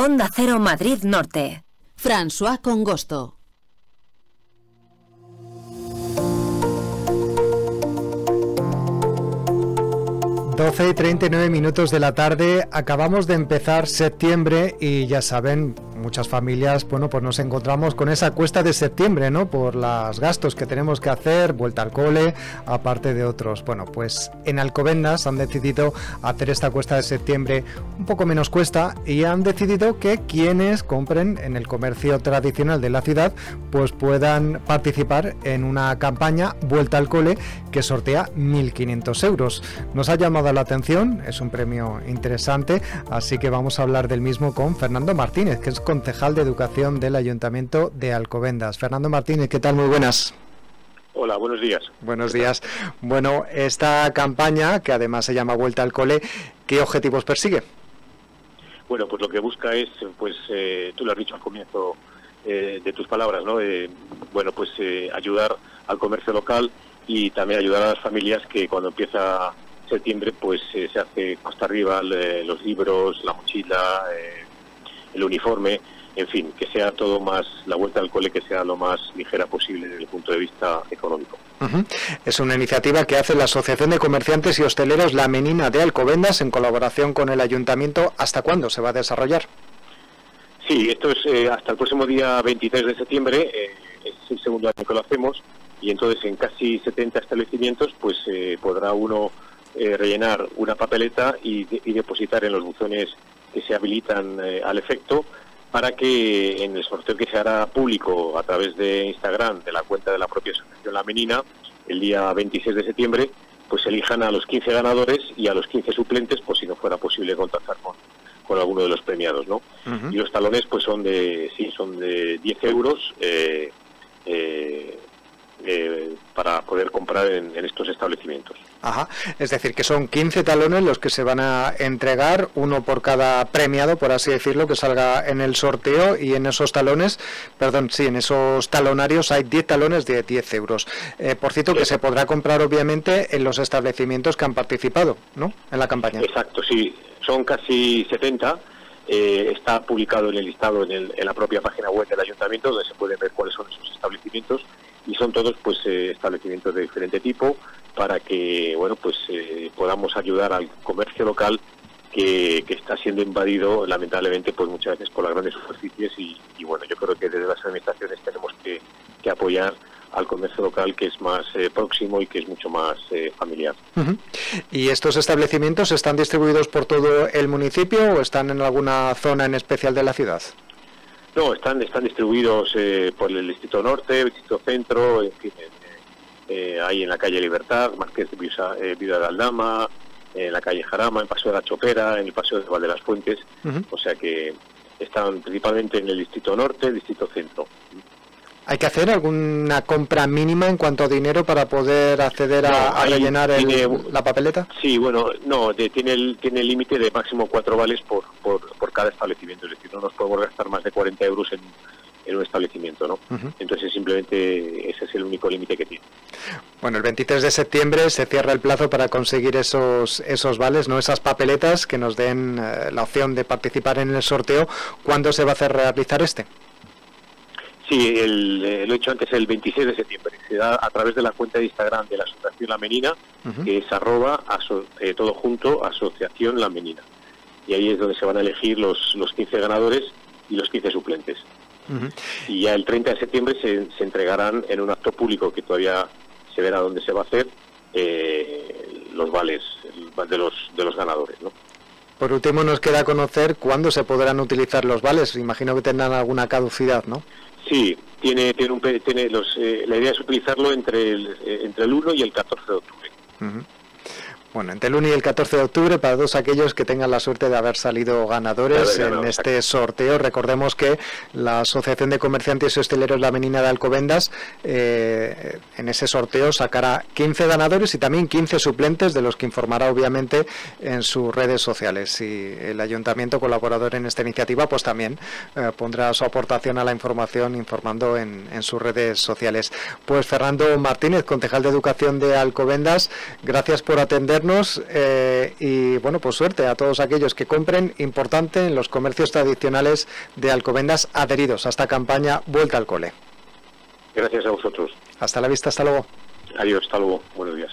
Onda Cero Madrid Norte. François Congosto. 12 y 39 minutos de la tarde, acabamos de empezar septiembre y ya saben, muchas familias, bueno, pues nos encontramos con esa cuesta de septiembre, ¿no? Por los gastos que tenemos que hacer, vuelta al cole, aparte de otros. Bueno, pues en Alcobendas han decidido hacer esta cuesta de septiembre un poco menos cuesta y han decidido que quienes compren en el comercio tradicional de la ciudad, pues puedan participar en una campaña vuelta al cole que sortea 1.500 euros. Nos ha llamado la atención, es un premio interesante, así que vamos a hablar del mismo con Fernando Martínez, que es concejal de Educación del Ayuntamiento de Alcobendas. Fernando Martínez, ¿qué tal? Muy buenas. Hola, buenos días. Buenos días. Bueno, esta campaña, que además se llama Vuelta al Cole, ¿qué objetivos persigue? Bueno, pues lo que busca es, pues eh, tú lo has dicho al comienzo eh, de tus palabras, ¿no? Eh, bueno, pues ayudar al comercio local y también ayudar a las familias que cuando empieza septiembre, pues se hace costa arriba los libros, la mochila, el uniforme, en fin, que sea todo más, la vuelta al cole que sea lo más ligera posible desde el punto de vista económico. Es una iniciativa que hace la Asociación de Comerciantes y Hosteleros La Menina de Alcobendas en colaboración con el Ayuntamiento. ¿Hasta cuándo se va a desarrollar? Sí, esto es eh, hasta el próximo día 23 de septiembre, eh, es el segundo año que lo hacemos, y entonces en casi 70 establecimientos pues eh, podrá uno rellenar una papeleta y, y depositar en los buzones que se habilitan eh, al efecto para que en el sorteo que se hará público a través de Instagram, de la cuenta de la propia Asociación La Menina, el día 26 de septiembre, pues elijan a los 15 ganadores y a los 15 suplentes, pues si no fuera posible contactar con, con alguno de los premiados, ¿no? Y los talones, pues son de, sí, son de 10 euros, eh, eh, eh, para poder comprar en, estos establecimientos. Ajá, es decir, que son 15 talones los que se van a entregar, uno por cada premiado, por así decirlo, que salga en el sorteo y en esos talones, perdón, sí, en esos talonarios hay 10 talones de 10 euros. Eh, por cierto, que se podrá comprar obviamente en los establecimientos que han participado, ¿no? En la campaña. Exacto, sí, son casi 70. Eh, está publicado en el listado en, en, la propia página web del ayuntamiento donde se puede ver cuáles son esos establecimientos y son todos pues eh, establecimientos de diferente tipo para que bueno pues eh, podamos ayudar al comercio local que, está siendo invadido lamentablemente pues muchas veces por las grandes superficies y, bueno yo creo que desde las administraciones tenemos que, apoyar al comercio local que es más eh, próximo y que es mucho más familiar. ¿Y estos establecimientos están distribuidos por todo el municipio o están en alguna zona en especial de la ciudad? No, están, están distribuidos eh, por el Distrito Norte, el Distrito Centro, en fin, eh, ahí en la calle Libertad, Marqués de Vida de Aldama, en la calle Jarama, en Paseo de la Chopera, en el Paseo de Valde las Fuentes, o sea que están principalmente en el Distrito Norte, el Distrito Centro. ¿Hay que hacer alguna compra mínima en cuanto a dinero para poder acceder a, rellenar la papeleta? Sí, bueno, no, tiene el tiene límite de máximo cuatro vales por, por, cada establecimiento, es decir, no nos podemos gastar más de 40 euros en, un establecimiento, ¿no? Entonces simplemente ese es el único límite que tiene. Bueno, el 23 de septiembre se cierra el plazo para conseguir esos esos vales, no esas papeletas que nos den eh, la opción de participar en el sorteo. ¿Cuándo se va a hacer realizar este? Sí, el, eh, lo he hecho antes el 26 de septiembre. Se da a través de la cuenta de Instagram de la Asociación La Menina, que es arroba eh, todo junto Asociación La Menina. Y ahí es donde se van a elegir los, los 15 ganadores y los 15 suplentes. Y ya el 30 de septiembre se, se, entregarán en un acto público que todavía se verá dónde se va a hacer eh, los vales de los, de los ganadores. ¿no? Por último, nos queda conocer cuándo se podrán utilizar los vales. Imagino que tendrán alguna caducidad, ¿no? Sí, tiene, tiene, un, tiene los, eh, la idea es utilizarlo entre el, eh, entre el 1 y el 14 de octubre. Bueno, entre el 1 y el 14 de octubre, para todos aquellos que tengan la suerte de haber salido ganadores en este sorteo, recordemos que la Asociación de Comerciantes y Hosteleros La Menina de Alcobendas eh, en ese sorteo sacará 15 ganadores y también 15 suplentes, de los que informará obviamente en sus redes sociales. Y el ayuntamiento colaborador en esta iniciativa, pues también eh, pondrá su aportación a la información informando en, en sus redes sociales. Pues Fernando Martínez, concejal de Educación de Alcobendas, gracias por atender escucharnos eh, y bueno, pues suerte a todos aquellos que compren, importante en los comercios tradicionales de Alcobendas adheridos a esta campaña Vuelta al Cole. Gracias a vosotros. Hasta la vista, hasta luego. Adiós, hasta luego. Buenos días.